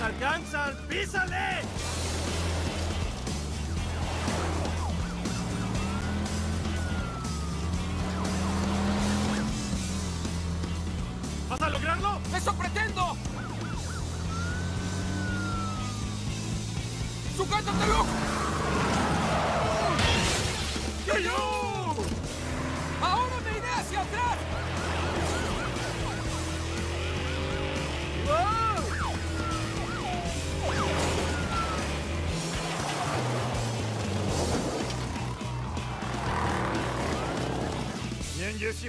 ¡Nos alcanzan! ¡Písale! ¿Vas a lograrlo? ¡Eso pretendo! ¡Sujétate, Luke! ¡Yo! ¡Ahora Yengesi